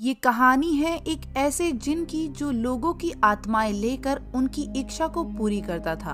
ये कहानी है एक ऐसे जिन की जो लोगों की आत्माएँ लेकर उनकी इच्छा को पूरी करता था।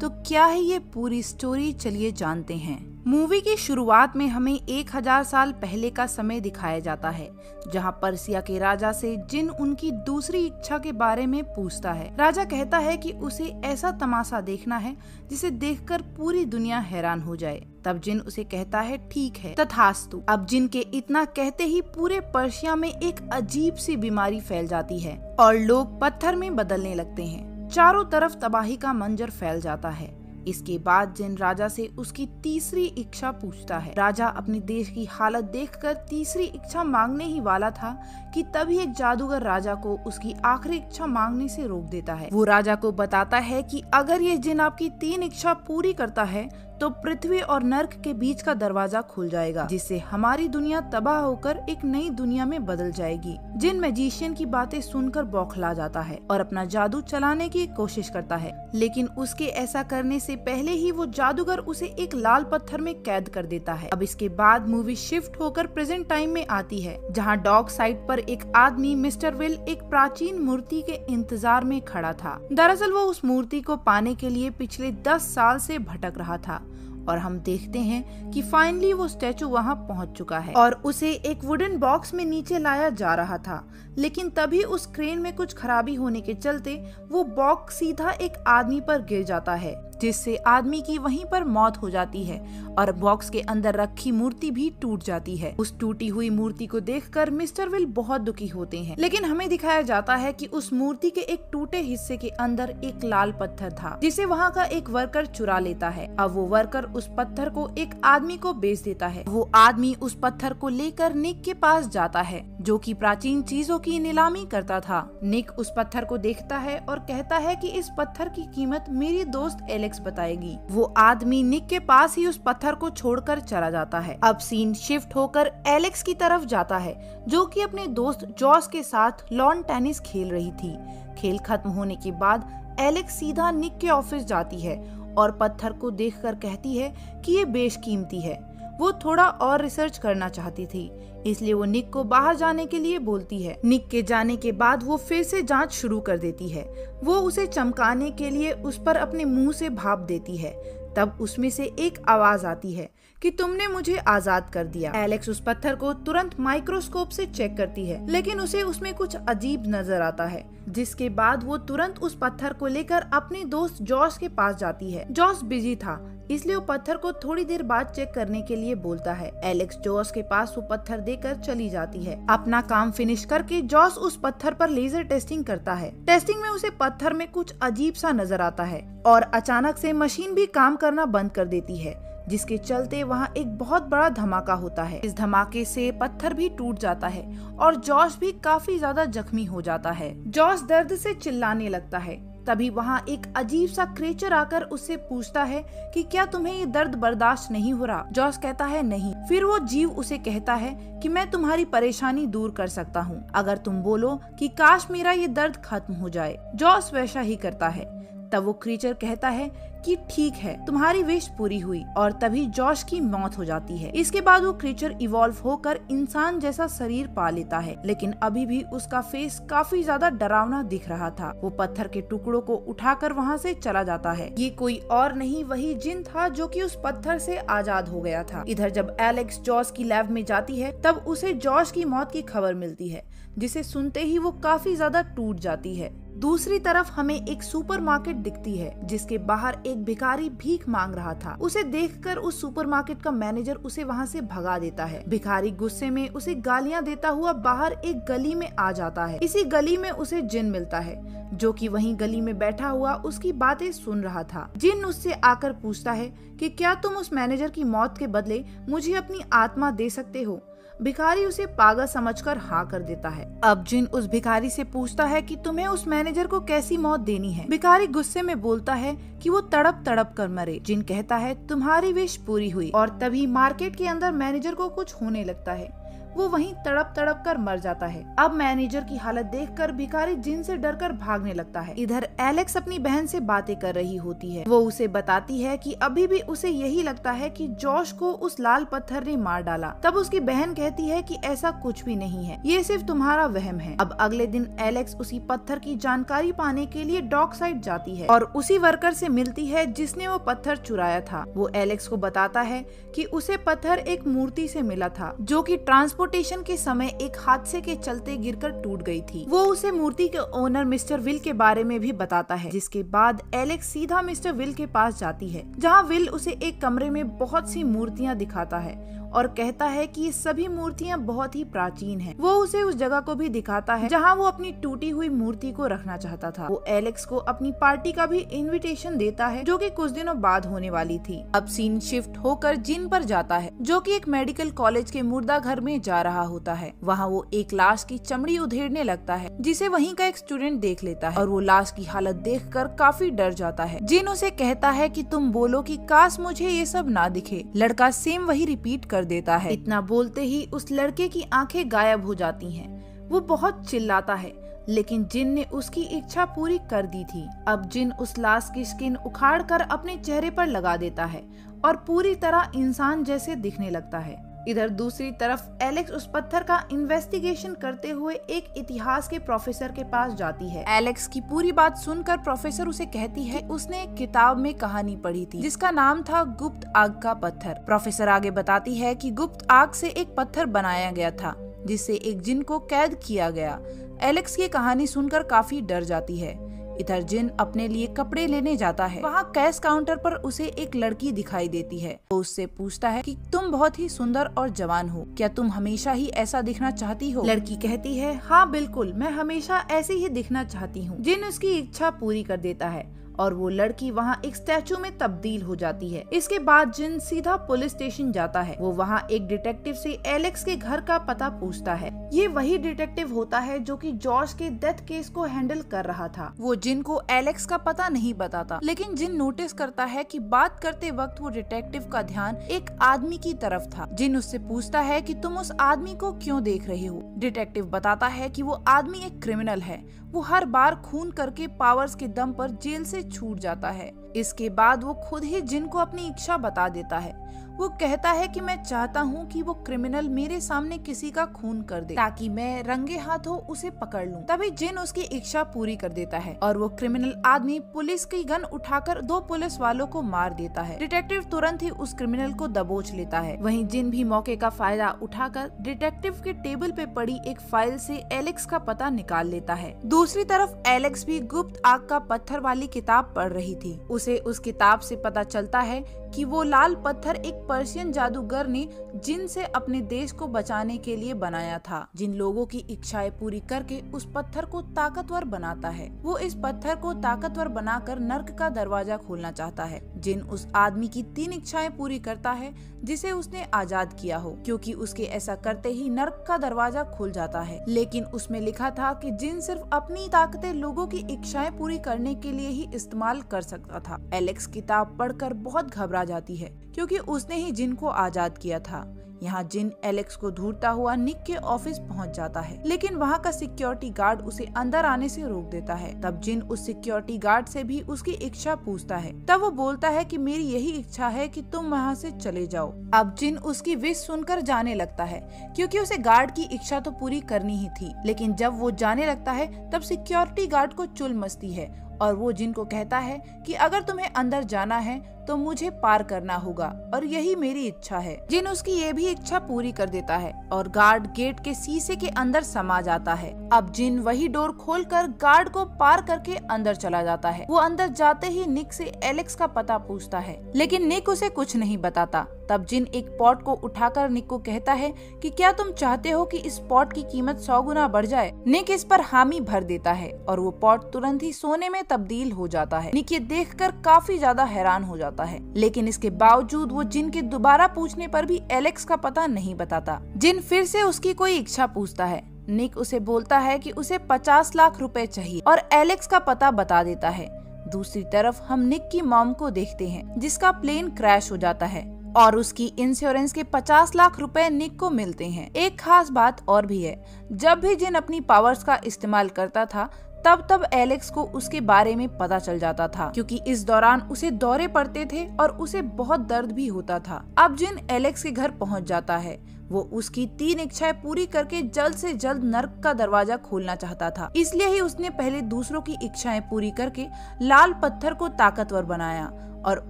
तो क्या है ये पूरी स्टोरी चलिए जानते हैं। मूवी की शुरुआत में हमें एक हज़ार साल पहले का समय दिखाया जाता है, जहाँ पर्सिया के राजा से जिन उनकी दूसरी इच्छा के बारे में पूछता है, राजा कहता है कि उसे ऐसा तमाशा देखना है जिसे देखकर पूरी दुनिया हैरान हो जाए। तब जिन उसे कहता है, ठीक है, तथास्तु। अब जिन के इतना कहते ही पूरे पर्शिया में एक अजीब सी बीमारी फैल जाती है और लोग पत्थर में बदलने लगते हैं। चारों तरफ़ तबाही का मंजर फैल जाता है। इसके बाद जिन राजा से उसकी तीसरी इच्छा पूछता है, राजा अपने देश की हालत देखकर तीसरी इच्छा मांगने ही वाला था कि तभी एक जादूगर राजा को उसकी आखिरी इच्छा मांगने से रोक देता है। वो राजा को बताता है कि अगर ये जिन आपकी तीन इच्छा पूरी करता है तो पृथ्वी और नर्क के बीच का दरवाज़ा खुल जाएगा, जिससे हमारी दुनिया तबाह होकर एक नई दुनिया में बदल जाएगी, जिन मैजिशियन की बातें सुनकर बौखला जाता है और अपना जादू चलाने की कोशिश करता है। लेकिन उसके ऐसा करने से पहले ही वो जादूगर उसे एक लाल पत्थर में कैद कर देता है। अब इसके बाद मूवी शिफ्ट होकर प्रेजेंट टाइम में आती है, जहाँ डॉग साइट पर एक आदमी मिस्टर विल एक प्राचीन मूर्ति के इंतज़ार में खड़ा था। दरअसल वो उस मूर्ति को पाने के लिए पिछले दस साल से भटक रहा था। और हम देखते हैं कि फाइनली वो स्टैचू वहाँ पहुँच चुका है। और उसे एक वुडन बॉक्स में नीचे लाया जा रहा था। लेकिन तभी उस क्रेन में कुछ खराबी होने के चलते वो बॉक्स सीधा एक आदमी पर गिर जाता है। जिससे आदमी की वहीं पर मौत हो जाती है और बॉक्स के अंदर रखी मूर्ति भी टूट जाती है। उस टूटी हुई मूर्ति को देखकर मिस्टर विल बहुत दुखी होते हैं। लेकिन हमें दिखाया जाता है कि उस मूर्ति के एक टूटे हिस्से के अंदर एक लाल पत्थर था, जिसे वहाँ का एक वर्कर चुरा लेता है। अब वो वर्कर उस पत्थर को एक आदमी को बेच देता है। वो आदमी उस पत्थर को लेकर निक के पास जाता है, जो कि प्राचीन चीज़ों की नीलामी करता था। निक उस पत्थर को देखता है और कहता है कि इस पत्थर की कीमत मेरी दोस्त एलेक्स बताएगी। वो आदमी निक के पास ही उस पत्थर को छोड़कर चला जाता है। अब सीन शिफ्ट होकर एलेक्स की तरफ़ जाता है, जो कि अपने दोस्त जॉस के साथ लॉन टेनिस खेल रही थी। खेल खत्म होने के बाद एलेक्स सीधा निक के ऑफ़िस जाती है और पत्थर को देखकर कहती है कि ये बेशकीमती है। वो थोड़ा और रिसर्च करना चाहती थी। इसलिए वो निक को बाहर जाने के लिए बोलती है। निक के जाने के बाद वो फिर से जाँच शुरू कर देती है। वो उसे चमकाने के लिए उस पर अपने मुँह से भाप देती है। तब उसमें से एक आवाज़ आती है। कि तुमने मुझे आज़ाद कर दिया। एलेक्स उस पत्थर को तुरंत माइक्रोस्कोप से चेक करती है, लेकिन उसे उसमें कुछ अजीब नज़र आता है, जिसके बाद वो तुरंत उस पत्थर को लेकर अपने दोस्त जॉस के पास जाती है। जॉस बिज़ी था, इसलिए वो पत्थर को थोड़ी देर बाद चेक करने के लिए बोलता है। एलेक्स जॉस के पास वो पत्थर देकर चली जाती है। अपना काम फिनिश करके जॉस उस पत्थर पर लेजर टेस्टिंग करता है। टेस्टिंग में उसे पत्थर में कुछ अजीब सा नज़र आता है और अचानक से मशीन भी काम करना बंद कर देती है। जिसके चलते वहाँ एक बहुत बड़ा धमाका होता है। इस धमाके से पत्थर भी टूट जाता है और जॉस भी काफ़ी ज़्यादा जख्मी हो जाता है। जॉस दर्द से चिल्लाने लगता है। तभी वहाँ एक अजीब सा क्रेचर आकर उससे पूछता है कि क्या तुम्हें ये दर्द बर्दाश्त नहीं हो रहा? जॉस कहता है, नहीं। फिर वो जीव उसे कहता है कि, मैं तुम्हारी परेशानी दूर कर सकता हूँ। अगर तुम बोलो कि, काश मेरा ये दर्द खत्म हो जाए। जॉस वैसा ही करता है। तब वो क्रीचर कहता है कि ठीक है, तुम्हारी विश पूरी हुई और तभी जॉश की मौत हो जाती है। इसके बाद वो क्रीचर इवॉल्व होकर इंसान जैसा शरीर पा लेता है, लेकिन अभी भी उसका फेस काफ़ी ज़्यादा डरावना दिख रहा था। वो पत्थर के टुकड़ों को उठाकर वहाँ से चला जाता है। ये कोई और नहीं, वही जिन था जो कि उस पत्थर से आज़ाद हो गया था। इधर जब एलेक्स जॉस की लैब में जाती है, तब उसे जॉश की मौत की खबर मिलती है, जिसे सुनते ही वो काफ़ी ज़्यादा टूट जाती है। दूसरी तरफ़ हमें एक सुपरमार्केट दिखती है, जिसके बाहर एक भिखारी भीख मांग रहा था। उसे देखकर उस सुपरमार्केट का मैनेजर उसे वहाँ से भगा देता है। भिखारी गुस्से में उसे गालियाँ देता हुआ बाहर एक गली में आ जाता है। इसी गली में उसे जिन मिलता है, जो कि वहीं गली में बैठा हुआ उसकी बातें सुन रहा था। जिन उससे आकर पूछता है कि क्या तुम उस मैनेजर की मौत के बदले मुझे अपनी आत्मा दे सकते हो? भिखारी उसे पागल समझकर हा कर देता है। अब जिन उस भिखारी से पूछता है कि तुम्हें उस मैनेजर को कैसी मौत देनी है, भिखारी गुस्से में बोलता है कि वो तड़प तड़प कर मरे, जिन कहता है तुम्हारी विश पूरी हुई और तभी मार्केट के अंदर मैनेजर को कुछ होने लगता है। वो वहीं तड़प तड़प कर मर जाता है। अब मैनेजर की हालत देखकर भिखारी जिन से डरकर भागने लगता है। इधर एलेक्स अपनी बहन से बातें कर रही होती है। वो उसे बताती है कि अभी भी उसे यही लगता है कि जॉश को उस लाल पत्थर ने मार डाला। तब उसकी बहन कहती है कि ऐसा कुछ भी नहीं है। ये सिर्फ़ तुम्हारा वहम है। अब अगले दिन एलेक्स उसी पत्थर की जानकारी पाने के लिए डॉक साइड जाती है और उसी वर्कर से मिलती है जिसने वो पत्थर चुराया था। वो एलेक्स को बताता है कि उसे पत्थर एक मूर्ति से मिला था, जो कि ट्रांसपोर्टेशन के समय एक हादसे के चलते गिरकर टूट गई थी। वो उसे मूर्ति के ओनर मिस्टर विल के बारे में भी बताता है, जिसके बाद एलेक्स सीधा मिस्टर विल के पास जाती है, जहाँ विल उसे एक कमरे में बहुत सी मूर्तियाँ दिखाता है। और कहता है कि सभी मूर्तियाँ बहुत ही प्राचीन हैं। वो उसे उस जगह को भी दिखाता है जहाँ वो अपनी टूटी हुई मूर्ति को रखना चाहता था। वो एलेक्स को अपनी पार्टी का भी इनविटेशन देता है, जो कि कुछ दिनों बाद होने वाली थी। अब सीन शिफ्ट होकर जिन पर जाता है, जो कि एक मेडिकल कॉलेज के मुर्दा घर में जा रहा होता है। वहाँ वो एक लाश की चमड़ी उधेड़ने लगता है, जिसे वहीं का एक स्टूडेंट देख लेता है। और वो लाश की हालत देख काफ़ी डर जाता है, जिन उसे कहता है की तुम बोलो की काश मुझे ये सब ना दिखे। लड़का सेम वही रिपीट कर कर देता है इतना बोलते ही उस लड़के की आँखें गायब हो जाती हैं। वो बहुत चिल्लाता है, लेकिन जिन ने उसकी इच्छा पूरी कर दी थी, अब जिन उस लाश की स्किन उखाड़ कर अपने चेहरे पर लगा देता है और पूरी तरह इंसान जैसे दिखने लगता है इधर दूसरी तरफ़, एलेक्स उस पत्थर का इन्वेस्टिगेशन करते हुए एक इतिहास के प्रोफेसर के पास जाती है। एलेक्स की पूरी बात सुनकर प्रोफेसर उसे कहती है उसने एक किताब में कहानी पढ़ी थी, जिसका नाम था गुप्त आग का पत्थर। प्रोफेसर आगे बताती है कि गुप्त आग से एक पत्थर बनाया गया था, जिससे एक जिन को कैद किया गया। एलेक्स की कहानी सुनकर काफ़ी डर जाती है। इधर जिन अपने लिए कपड़े लेने जाता है, वहाँ कैश काउंटर पर उसे एक लड़की दिखाई देती है। वो उससे पूछता है कि, तुम बहुत ही सुंदर और जवान हो, क्या तुम हमेशा ही ऐसा दिखना चाहती हो? लड़की कहती है हाँ बिल्कुल, मैं हमेशा ऐसी ही दिखना चाहती हूँ, जिन उसकी इच्छा पूरी कर देता है। और वो लड़की वहाँ एक स्टैचू में तब्दील हो जाती है। इसके बाद जिन सीधा पुलिस स्टेशन जाता है, वो वहाँ एक डिटेक्टिव से एलेक्स के घर का पता पूछता है। ये वही डिटेक्टिव होता है जो कि जॉर्ज के डेथ केस को हैंडल कर रहा था। वो जिन को एलेक्स का पता नहीं बताता, लेकिन जिन नोटिस करता है कि बात करते वक्त वो डिटेक्टिव का ध्यान एक आदमी की तरफ़ था, जिन उससे पूछता है कि तुम उस आदमी को क्यों देख रहे हो? डिटेक्टिव बताता है कि वो आदमी एक क्रिमिनल है। वो हर बार खून करके पावर्स के दम पर जेल से छूट जाता है। इसके बाद वो खुद ही जिन को अपनी इच्छा बता देता है। वो कहता है कि मैं चाहता हूँ कि वो क्रिमिनल मेरे सामने किसी का खून कर दे, ताकि मैं रंगे हाथों उसे पकड़ लूँ। तभी जिन उसकी इच्छा पूरी कर देता है और वो क्रिमिनल आदमी पुलिस की गन उठाकर दो पुलिस वालों को मार देता है। डिटेक्टिव तुरंत ही उस क्रिमिनल को दबोच लेता है। वहीं जिन भी मौके का फ़ायदा उठाकर डिटेक्टिव के टेबल पे पड़ी एक फ़ाइल से एलेक्स का पता निकाल लेता है। दूसरी तरफ़ एलेक्स भी गुप्त आग का पत्थर वाली किताब पढ़ रही थी। उसे उस किताब से पता चलता है कि वो लाल पत्थर एक पर्शियन जादूगर ने जिन से अपने देश को बचाने के लिए बनाया था। जिन लोगों की इच्छाएँ पूरी करके उस पत्थर को ताकतवर बनाता है। वो इस पत्थर को ताकतवर बनाकर नर्क का दरवाज़ा खोलना चाहता है। जिन उस आदमी की तीन इच्छाएँ पूरी करता है, जिसे उसने आज़ाद किया हो, क्योंकि उसके ऐसा करते ही नर्क का दरवाज़ा खुल जाता है। लेकिन उसमें लिखा था कि जिन सिर्फ़ अपनी ताकतें लोगों की इच्छाएँ पूरी करने के लिए ही इस्तेमाल कर सकता था। एलेक्स किताब पढ़कर बहुत घबरा जाती है क्योंकि उसने ही जिन को आज़ाद किया था। यहाँ जिन एलेक्स को ढूंढता हुआ निक के ऑफ़िस पहुँच जाता है, लेकिन वहाँ का सिक्योरिटी गार्ड उसे अंदर आने से रोक देता है। तब जिन उस सिक्योरिटी गार्ड से भी उसकी इच्छा पूछता है, तब वो बोलता है कि मेरी यही इच्छा है कि तुम वहाँ से चले जाओ। अब जिन उसकी विश सुनकर जाने लगता है, क्योंकि उसे गार्ड की इच्छा तो पूरी करनी ही थी, लेकिन जब वो जाने लगता है, तब सिक्योरिटी गार्ड को चुल मस्ती है और वो जिनको कहता है कि अगर तुम्हें अंदर जाना है तो मुझे पार करना होगा और यही मेरी इच्छा है। जिन उसकी ये भी इच्छा पूरी कर देता है और गार्ड गेट के शीशे के अंदर समा जाता है। अब जिन वही डोर खोलकर गार्ड को पार करके अंदर चला जाता है, वो अंदर जाते ही निक से एलेक्स का पता पूछता है। लेकिन निक उसे कुछ नहीं बताता। तब जिन एक पॉट को उठाकर निक को कहता है कि क्या तुम चाहते हो कि इस पॉट की कीमत सौ गुना बढ़ जाए? निक इस पर हामी भर देता है और वो पॉट तुरंत ही सोने में तब्दील हो जाता है। निक ये देखकर काफ़ी ज़्यादा हैरान हो जाता है। लेकिन इसके बावजूद वो जिन के दोबारा पूछने पर भी एलेक्स का पता नहीं बताता। जिन फिर से उसकी कोई इच्छा पूछता है, निक उसे बोलता है कि उसे पचास लाख रुपए चाहिए और एलेक्स का पता बता देता है। दूसरी तरफ़ हम निक की मॉम को देखते हैं, जिसका प्लेन क्रैश हो जाता है और उसकी इंश्योरेंस के 50 लाख रुपए निक को मिलते हैं। एक खास बात और भी है, जब भी जिन अपनी पावर्स का इस्तेमाल करता था तब तब एलेक्स को उसके बारे में पता चल जाता था, क्योंकि इस दौरान उसे दौरे पड़ते थे और उसे बहुत दर्द भी होता था। अब जिन एलेक्स के घर पहुँच जाता है, वो उसकी तीन इच्छाएँ पूरी करके जल्द से जल्द नर्क का दरवाज़ा खोलना चाहता था। इसलिए ही उसने पहले दूसरों की इच्छाएँ पूरी करके लाल पत्थर को ताकतवर बनाया, और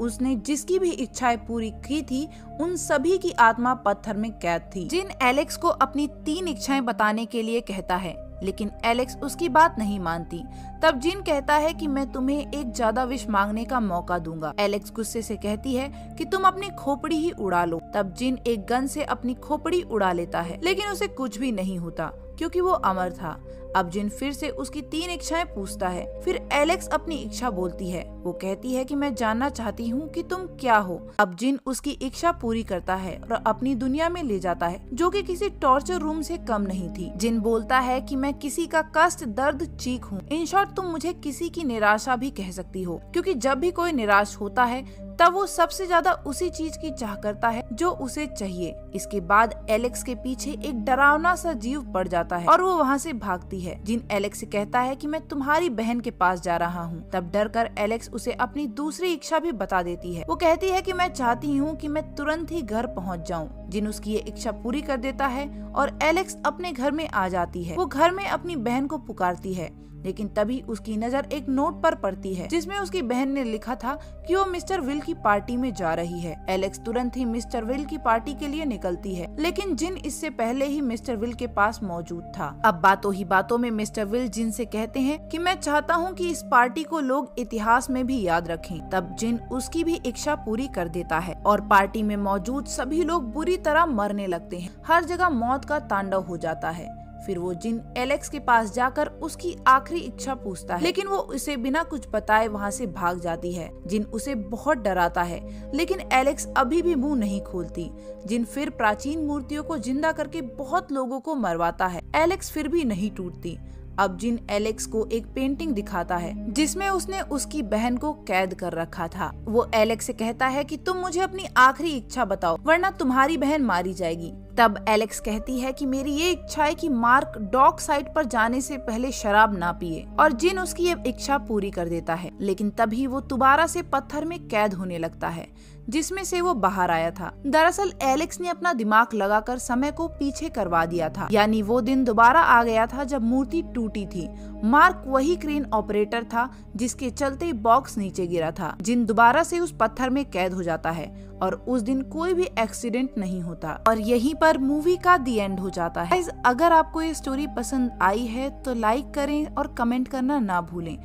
उसने जिसकी भी इच्छाएँ पूरी की थी, उन सभी की आत्मा पत्थर में कैद थी। जिन एलेक्स को अपनी तीन इच्छाएँ बताने के लिए कहता है लेकिन एलेक्स उसकी बात नहीं मानती। तब जिन कहता है कि मैं तुम्हें एक ज़्यादा विश मांगने का मौका दूँगा, एलेक्स गुस्से से कहती है कि तुम अपनी खोपड़ी ही उड़ा लो। तब जिन एक गन से अपनी खोपड़ी उड़ा लेता है, लेकिन उसे कुछ भी नहीं होता, क्योंकि वो अमर था। अब जिन फिर से उसकी तीन इच्छाएँ पूछता है। फिर एलेक्स अपनी इच्छा बोलती है। वो कहती है कि मैं जानना चाहती हूँ कि तुम क्या हो। अब जिन उसकी इच्छा पूरी करता है और अपनी दुनिया में ले जाता है, जो कि किसी टॉर्चर रूम से कम नहीं थी। जिन बोलता है कि मैं किसी का कष्ट, दर्द, चीख हूँ। इन शॉर्ट तुम मुझे किसी की निराशा भी कह सकती हो, क्योंकि जब भी कोई निराश होता है, तब वो सबसे ज़्यादा उसी चीज़ की चाह करता है जो उसे चाहिए। इसके बाद एलेक्स के पीछे एक डरावना सा जीव पड़ जाता है और वो वहाँ से भागती है। जिन एलेक्स से कहता है कि मैं तुम्हारी बहन के पास जा रहा हूँ, तब डर कर एलेक्स उसे अपनी दूसरी इच्छा भी बता देती है। वो कहती है कि मैं चाहती हूँ कि मैं तुरंत ही घर पहुँच जाऊँ, जिन उसकी ये इच्छा पूरी कर देता है और एलेक्स अपने घर में आ जाती है। वो घर में अपनी बहन को पुकारती है। लेकिन तभी उसकी नज़र एक नोट पर पड़ती है, जिसमें उसकी बहन ने लिखा था कि वो मिस्टर विल की पार्टी में जा रही है। एलेक्स तुरंत ही मिस्टर विल की पार्टी के लिए निकलती है, लेकिन जिन इससे पहले ही मिस्टर विल के पास मौजूद था। अब बातों ही बातों में मिस्टर विल जिन से कहते हैं कि मैं चाहता हूँ कि इस पार्टी को लोग इतिहास में भी याद रखें, तब जिन उसकी भी इच्छा पूरी कर देता है और पार्टी में मौजूद सभी लोग बुरी तरह मरने लगते हैं। हर जगह मौत का तांडव हो जाता है। फिर वो जिन एलेक्स के पास जाकर उसकी आखिरी इच्छा पूछता है। लेकिन वो उसे बिना कुछ बताए वहाँ से भाग जाती है, जिन उसे बहुत डराता है। लेकिन एलेक्स अभी भी मुँह नहीं खोलती, जिन फिर प्राचीन मूर्तियों को ज़िंदा करके बहुत लोगों को मरवाता है। एलेक्स फिर भी नहीं टूटती। अब जिन एलेक्स को एक पेंटिंग दिखाता है, जिसमें उसने उसकी बहन को कैद कर रखा था, वो एलेक्स से कहता है कि तुम मुझे अपनी आखिरी इच्छा बताओ, वरना तुम्हारी बहन मारी जाएगी। तब एलेक्स कहती है कि मेरी ये इच्छा है कि मार्क डॉग साइट पर जाने से पहले शराब ना पिए और जिन उसकी ये इच्छा पूरी कर देता है, लेकिन तभी वो दोबारा से पत्थर में कैद होने लगता है। जिसमें से वो बाहर आया था। दरअसल, एलेक्स ने अपना दिमाग लगाकर समय को पीछे करवा दिया था। यानी वो दिन दोबारा आ गया था जब मूर्ति टूटी थी। मार्क वही क्रेन ऑपरेटर था जिसके चलते बॉक्स नीचे गिरा था, जिन दोबारा से उस पत्थर में कैद हो जाता है और उस दिन कोई भी एक्सीडेंट नहीं होता। और यहीं पर मूवी का दी एंड हो जाता है। अगर आपको ये स्टोरी पसंद आई है तो लाइक करें और कमेंट करना ना भूलें।